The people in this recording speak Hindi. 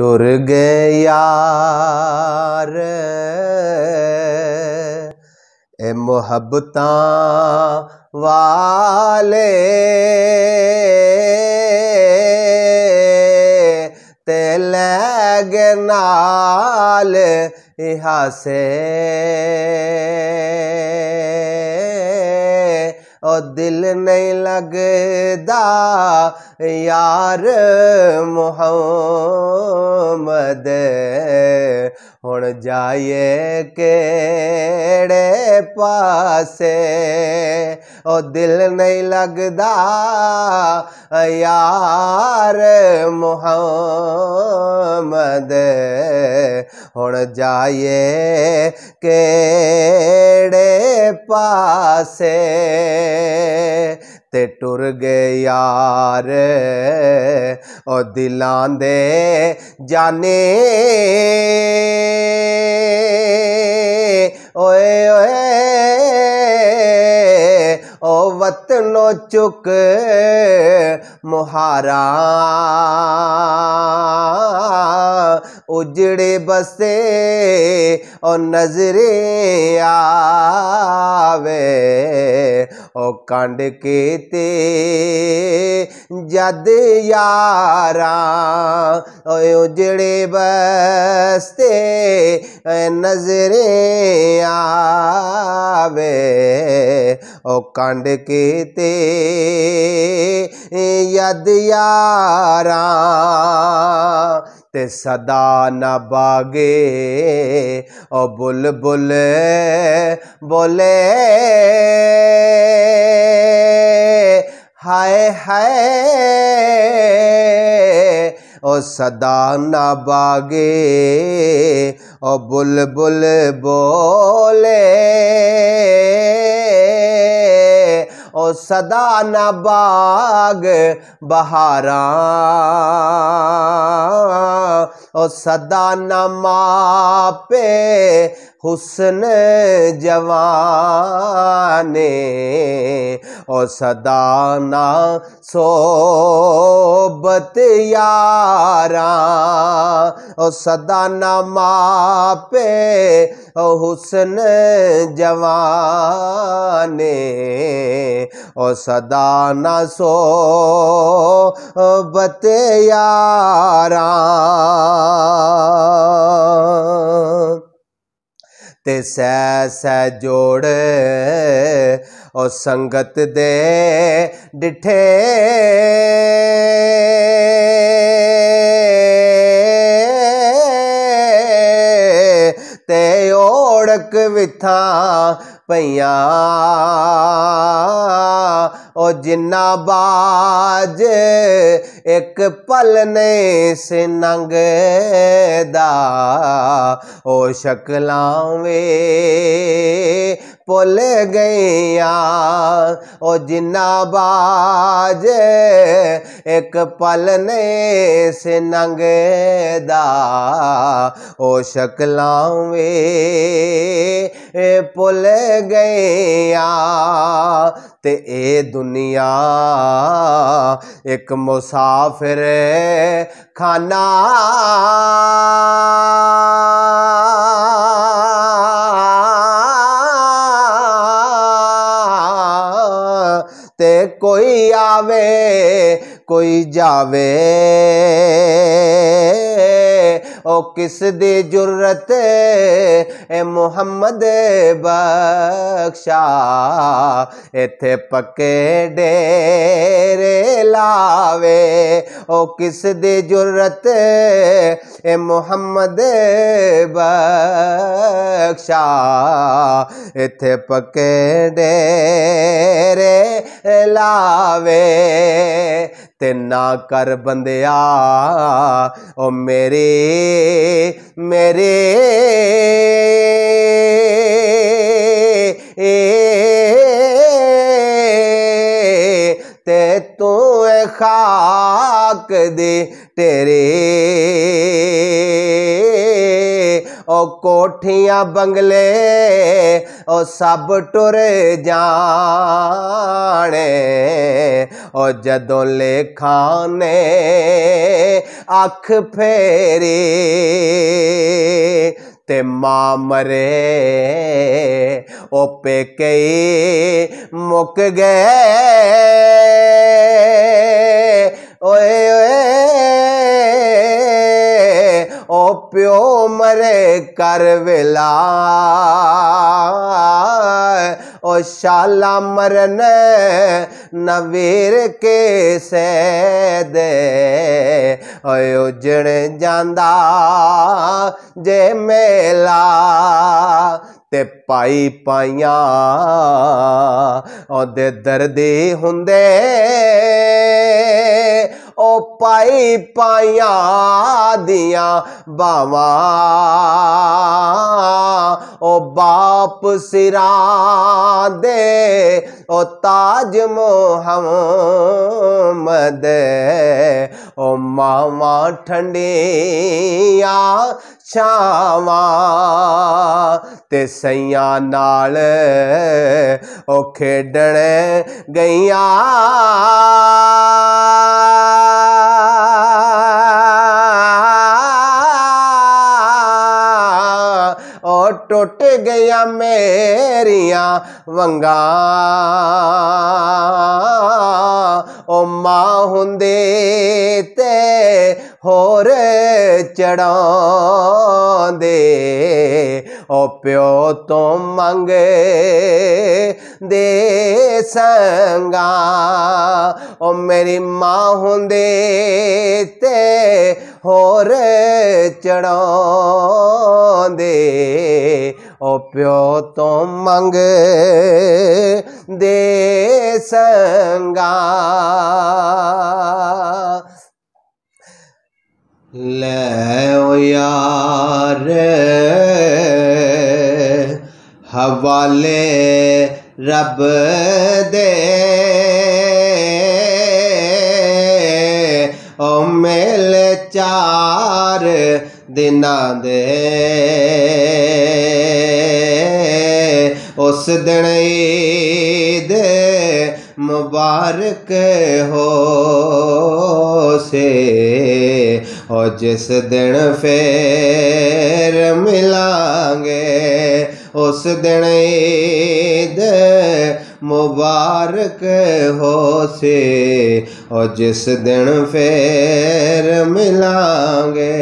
तुर यार ए मोहब्बत वाले ते लग नाल से ओ दिल नहीं लगदा यार मोह मद। हुन जाइए केड़े पासे। ओ दिल नहीं लगदा, यार मोहम्मद। हुन जाइए केड़े पासे। ਤੇ ਟੁਰ ਗਏ ਯਾਰ। ਉਹ ਦਿਲਾਂ ਦੇ ਜਾਣੇ ਓਏ ਓਏ। ਓ ਵਤਨੋ ਚੁੱਕ ਮੁਹਾਰਾ। उजड़े बसे और नजरे आवे। और कंड के ते जद यारा और उजड़े बसते नजरे आवे। और कंड के ते यद यारा ते सदा न बागे ओ बुल बुल बोले। हाय हाय। ओ सदा न बागे ओ बुल बुल बोले। ओ सदा न बाग बहारा। ओ सदा नमापे हुसन जवाने ओ सदा ना सोबत यारा ओ सदा नमापे पे हुसन जवाने ओ सदा ना सो ਸੋਬਤ ਯਾਰਾਂ। ਤੇ ਸੈ ਸੈ ਜੋੜ ਉਹ ਸੰਗਤ ਦੇ ਡਿਠੇ। ਤੇ ਓੜਕ ਵਿਥਾਂ ਪਈਆਂ। ओ जिन्ना बाज एक पल ने सिनंग दा ओ शक्लां वे पुल गैया ओ जिन्नाबाज एक पल ने से नंगदा, ओ शक्लां वे पुल गैया ते ए दुनिया एक मुसाफिर खाना। ते कोई आवे कोई जावे। ओ किस दी ज़रूरत ए मोहम्मद बख्शा। इथे पके डेरे लावे। ओ किस दी जुर्रत ए मुहम्मद बख्शा। इथे पके डेरे लावे। ਤੇ ਨਾ ਕਰ ਬੰਦਿਆ ਉਹ ਮੇਰੇ ਮੇਰੇ ਤੇ ਤੂੰ ਐ ਖਾਕ ਦੇ ਤੇਰੇ कोठियाँ बंगले, ओ सब टुर जाने ओ जदों लेखा ने अख फेरी, ते माँ मरे। ओ पे कई मुक गए। ओए ओए प्यो मरे कर विला। ओ शाला मरन नवीर के सैद। उजड़ जांदा जे मेला। ते ਪਾਈ ਪਾਈਆਂ ਉਹਦੇ ਦਰਦੀ ਹੁੰਦੇ। ਉਹ ਪਾਈ ਪਾਈਆਂ ਦੀਆਂ ਬਾਵਾਂ। ਉਹ ਬਾਪ ਸਿਰਾਂ ਦੇ, ਉਹ ਤਾਜ ਮੁਹੰਮਦ ਉਹ ਮਾਵਾਂ ਠੰਡੀਆਂ ਛਾਵਾਂ ਤੇ ਸਈਆਂ ਨਾਲ ਉਹ ਖੇਡਣ ਗਈਆਂ ਉਹ ਟੁੱਟ ਗਿਆ ਮੇਰੀਆਂ ਵੰਗਾ ओ माँ हुंदे ते होर चढ़ांदे। ओ प्यो तो मंग दे संगा। ओ मेरी माँ हुंदे ते होर चढ़ांदे। ओ प्यो तो मंग दे संगा ले ओ यार, हवाले रब दे। ओ मेले चार दिना दे। उस दिन ईद मुबारक हो से, और जिस दिन फिर मिलांगे, उस दिन ईद मुबारक हो से, और जिस दिन फेर मिलांगे।